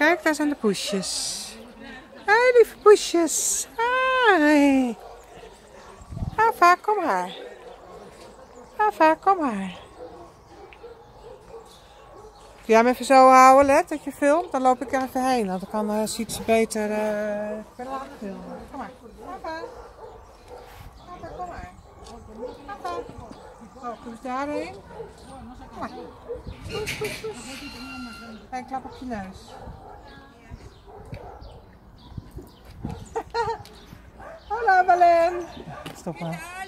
Kijk, daar zijn de poesjes. Hé, lieve poesjes. Hi. Ava, kom maar. Ava, kom maar. Kun jij hem even zo houden, Let, dat je filmt? Dan loop ik er even heen, want dan kan, uh, ziet ze beter uh, laten filmen. Kom maar. Ava. Ava, kom maar. Ava. Oh, kom eens daarheen. Kom maar. Poes. Kijk, klap op je neus. stop that.